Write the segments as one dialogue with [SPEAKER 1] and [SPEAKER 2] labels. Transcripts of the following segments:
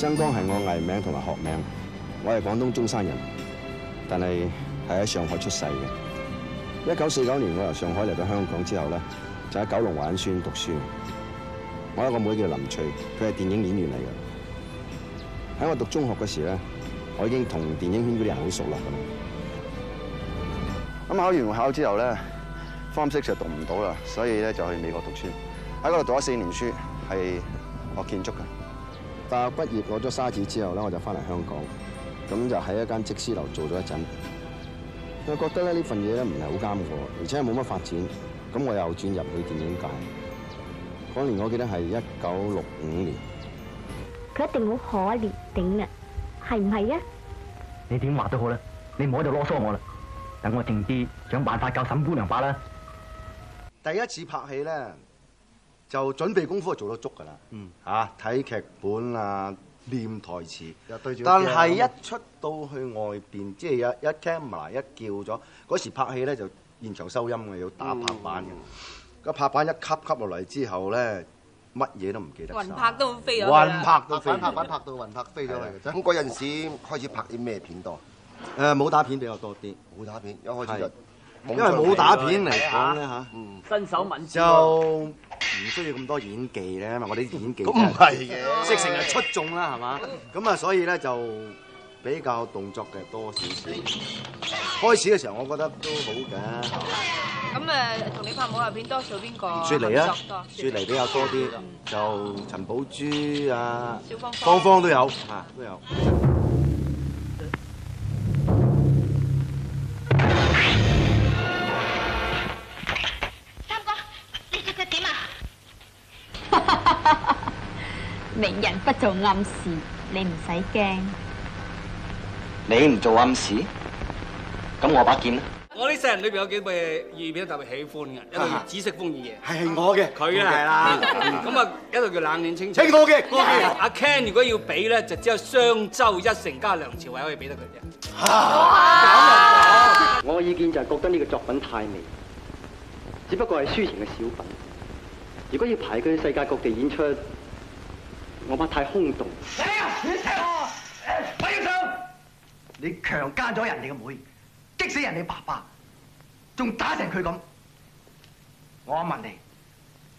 [SPEAKER 1] 曾江係我藝名同埋學名，我係廣東中山人，但係係喺上海出世嘅。一九四九年我由上海嚟到香港之後咧，就喺九龍華仁書院讀書。我有個妹叫林翠，佢係電影演員嚟嘅。喺我讀中學嗰時咧，我已經同電影圈嗰啲人好熟啦。咁考完考之後咧，Form Six 就讀唔到啦，所以咧就去美國讀書。喺嗰度讀咗四年書，係學建築嘅。大學畢業攞咗沙紙之後咧，我就翻嚟香港，咁就喺一間則師樓做咗一陣。我覺得咧呢份嘢咧唔係好啱我，而且係冇乜發展，咁我又轉入去電影界。嗰年我記得係一九六五年。
[SPEAKER 2] 佢一定好可憐頂啊，係唔係啊？
[SPEAKER 3] 你點話都好啦，你唔好喺度囉嗦我啦，等我靜啲想辦法教沈姑娘把啦。
[SPEAKER 1] 第一次拍戲咧，就準備功夫就做得足噶啦。嗯，嚇睇劇本啊，念台詞。但係一出到去外邊，即係有一 camera 一叫咗，嗰時拍戲咧就現場收音嘅，要打拍板嘅。個拍板一吸吸落嚟之後咧，乜嘢都唔記得晒。
[SPEAKER 4] 魂魄都飛咗去
[SPEAKER 1] 魂
[SPEAKER 4] 啦
[SPEAKER 1] 魄都飛。
[SPEAKER 5] 反拍板拍到雲拍飛咗嚟嘅啫。
[SPEAKER 6] 咁嗰陣時開始拍啲咩片多？
[SPEAKER 1] 誒武打片比較多啲，
[SPEAKER 6] 武打片一開始就
[SPEAKER 1] 因為武打片嚟講咧嚇，
[SPEAKER 3] 身手敏捷
[SPEAKER 1] 就唔需要咁多演技咧，因為我哋啲演技
[SPEAKER 6] 咁唔係嘅
[SPEAKER 1] 識成係出眾啦，係嘛？咁啊，所以咧就比較動作嘅多少少。開始嘅時候，我覺得都好嘅。
[SPEAKER 4] 咁誒，同你拍武俠片多數邊個
[SPEAKER 1] 雪梨啊雪梨比較多啲，就陳寶珠啊
[SPEAKER 4] 小芳，
[SPEAKER 1] 芳芳都有啊，都有。
[SPEAKER 2] 明人不做暗事，你唔使驚。
[SPEAKER 3] 你唔做暗事，咁我把劍咧？
[SPEAKER 7] 我呢世人裏邊有幾部粵語片特別喜歡嘅，一個叫《紫色風雨夜
[SPEAKER 1] 係係我嘅，》，
[SPEAKER 7] 佢
[SPEAKER 1] 係啦。
[SPEAKER 7] 咁啊一個叫《冷暖青春》。
[SPEAKER 1] 係我嘅我嘅
[SPEAKER 7] 阿 Ken 如果要俾咧，就只有雙周一成加梁朝偉可以俾得佢啫。
[SPEAKER 3] 我嘅意見就係覺得呢個作品太微，只不過係抒情嘅小品。如果要排佢去世界各地演出，我怕太空洞。
[SPEAKER 5] 你強姦咗人哋嘅妹，激死人哋爸爸，仲打成佢咁。我問你，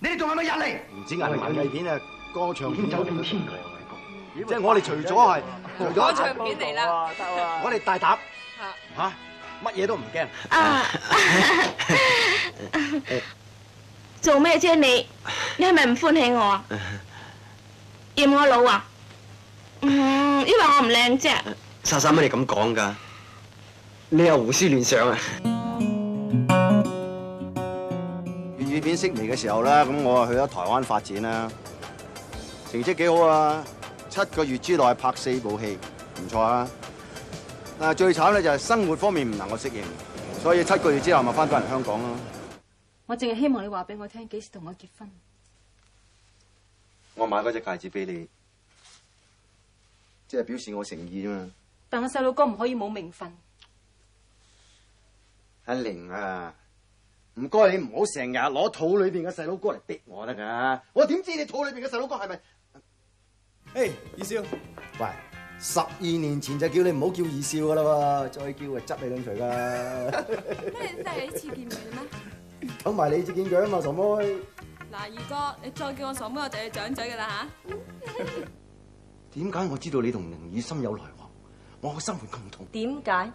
[SPEAKER 5] 你哋仲係咪人嚟？
[SPEAKER 1] 唔止係文藝片啊，歌唱片
[SPEAKER 3] 走遍天涯
[SPEAKER 1] 即係我哋除咗係，除咗
[SPEAKER 4] 唱片嚟啦，
[SPEAKER 1] 我哋大膽
[SPEAKER 4] 啊
[SPEAKER 1] 嚇，乜嘢都唔驚。
[SPEAKER 2] 啊！做咩啫你？你係咪唔歡喜我啊？嫌我老啊？嗯，因為我唔靚啫。
[SPEAKER 3] 莎莎乜你咁講㗎？你又胡思亂想啊！
[SPEAKER 1] 粵語片式微嘅時候咧，咁我啊去咗台灣發展啦，成績幾好啊！七個月之內拍四部戲，唔錯啊！但係最慘咧就係生活方面唔能夠適應，所以七個月之後咪翻返嚟香港咯。
[SPEAKER 8] 我淨係希望你話俾我聽，幾時同我結婚？
[SPEAKER 1] 我買嗰隻戒指俾你，即係表示我誠意啫嘛。
[SPEAKER 8] 但我細佬哥唔可以冇名分。
[SPEAKER 1] 阿玲啊，唔該你唔好成日攞肚裏邊嘅細佬哥嚟逼我得㗎。我點知你肚裏邊嘅細佬哥係咪？誒，二少，喂，十二年前就叫你唔好叫二少噶啦喎，再叫啊執你兩錘㗎。
[SPEAKER 8] 咩真係一次見面咩？
[SPEAKER 1] 等埋你至見佢啊嘛，傻妹。
[SPEAKER 8] 嗱，二哥，你再叫我傻妹，我就要掌嘴噶啦吓！
[SPEAKER 1] 點解我知道你同凌雨心有來往？我嘅生活咁痛。
[SPEAKER 9] 點解？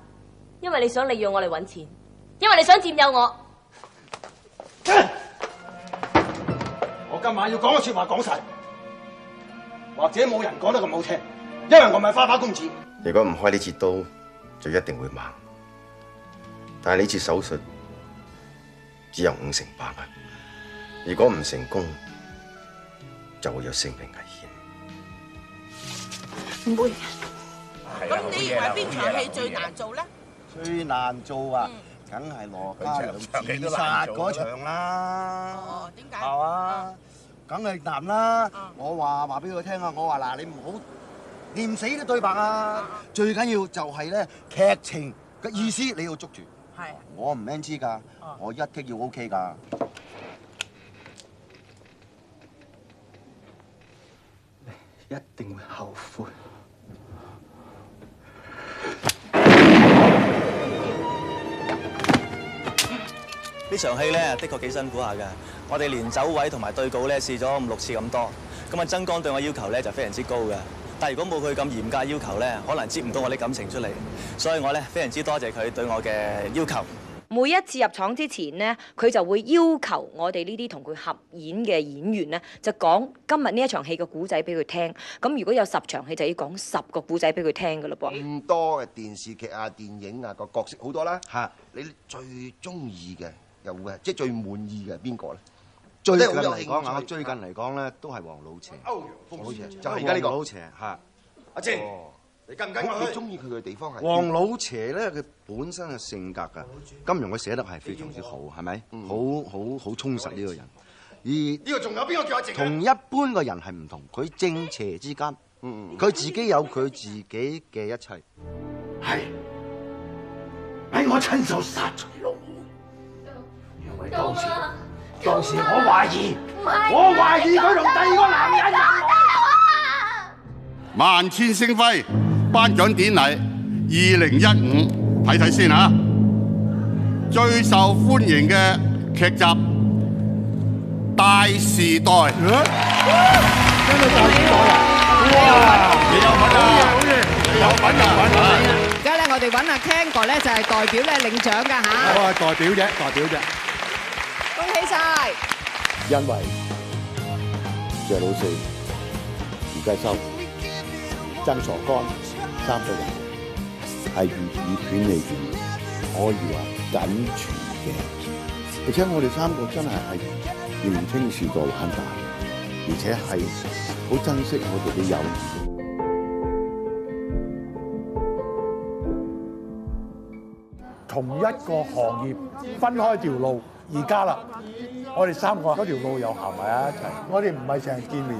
[SPEAKER 9] 因為你想利用我嚟揾錢，因為你想佔有我。
[SPEAKER 1] 我今晚要講嘅説話講晒，或者冇人講得咁好聽，因為我唔係花花公子。如果唔開呢次刀，就一定會盲。但係呢次手術只有五成把握，如果唔成功，就會有性命危險。
[SPEAKER 2] 唔會。
[SPEAKER 4] 咁你認為邊場戲最難做咧？
[SPEAKER 1] 最難做啊，梗係羅家良自殺嗰場啦。
[SPEAKER 4] 哦，點解？
[SPEAKER 1] 係嘛？梗係難啦！我話話俾佢聽啊，我話嗱，你唔好念死啲對白啊！最緊要就係咧劇情嘅意思你要捉住。
[SPEAKER 4] 係。
[SPEAKER 1] 我唔 NG 㗎，我一剔要 OK 㗎。
[SPEAKER 5] 一定會後悔。
[SPEAKER 10] 呢場戲咧，的確幾辛苦下㗎。我哋連走位同埋對稿咧試咗五六次咁多，咁啊曾江對我要求咧就非常之高㗎。但係如果冇佢咁嚴格要求咧，可能接唔到我啲感情出嚟。所以我咧非常之多謝佢對我嘅要求。
[SPEAKER 11] 每一次入廠之前呢，佢就會要求我哋呢啲同佢合演嘅演員呢，就講今日呢一場戲嘅古仔俾佢聽。咁如果有十場戲，就要講十個古仔俾佢聽㗎嘞噃。
[SPEAKER 6] 咁多嘅電視劇啊、電影啊個角色好多啦。嚇，你最中意嘅又會係即係最滿意嘅邊個咧？
[SPEAKER 1] 最近嚟講啊，最近嚟講咧都係黃老邪。
[SPEAKER 6] 歐陽鋒就係而家呢個
[SPEAKER 1] 黃老邪嚇。
[SPEAKER 6] 阿姐
[SPEAKER 1] 哦
[SPEAKER 6] 你跟唔跟我？你中意佢嘅地方係邊？
[SPEAKER 1] 黃老邪咧，佢本身嘅性格啊，金融佢写得系非常之好，系咪？好好好充实呢个人。而
[SPEAKER 6] 呢个仲有边个叫阿靜啊？
[SPEAKER 1] 同一般嘅人系唔同，佢正邪之間，佢自己有佢自己嘅一切。
[SPEAKER 5] 係，係我亲手杀咗老母，因為當時當時我怀疑，我怀疑佢同第二个男人。有
[SPEAKER 12] 萬千星輝頒獎典禮二零一五，睇睇先嚇。最受歡迎嘅劇集《大時代》。
[SPEAKER 5] 真係大時代啊！
[SPEAKER 12] 你有份啊！你有份啊！
[SPEAKER 4] 而家咧，我哋揾阿 Ken 哥咧，就係代表咧領獎㗎嚇。
[SPEAKER 5] 我係代表啫，代表啫。
[SPEAKER 4] 恭喜晒！
[SPEAKER 13] 因為謝老四、余繼修、曾傻乾三個人係粵語片裏邊可以話僅存嘅，而且我哋三個真係係年青時代玩大，而且係好珍惜我哋嘅友誼。
[SPEAKER 14] 同一個行業分開條路，而家啦，我哋三個嗰條路又行埋一齊。我哋唔係成日見面，